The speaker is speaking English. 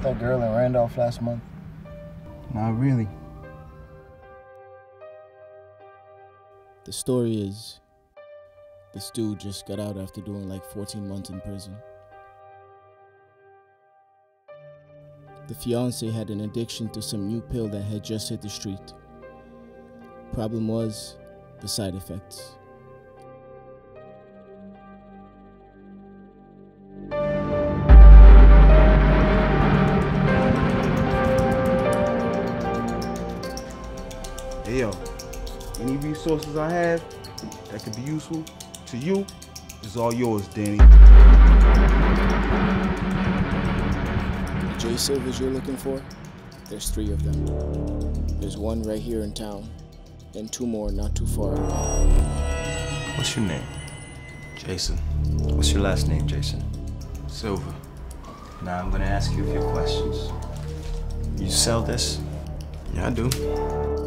about that girl in Randolph last month? Not really. The story is this dude just got out after doing like 14 months in prison. The fiance had an addiction to some new pill that had just hit the street. Problem was the side effects. Hey yo, any resources I have that could be useful to you is all yours, Danny. The J Silvers you're looking for? There's three of them. There's one right here in town, and two more not too far away. What's your name? Jason. What's your last name, Jason? Silver. Now I'm gonna ask you a few questions. You sell this? Yeah, I do.